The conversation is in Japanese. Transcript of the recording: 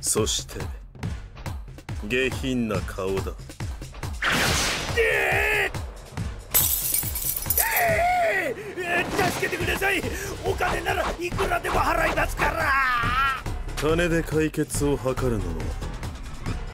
そして下品な顔だ。助けてください。お金ならいくらでも払いますから。金で解決を図るのは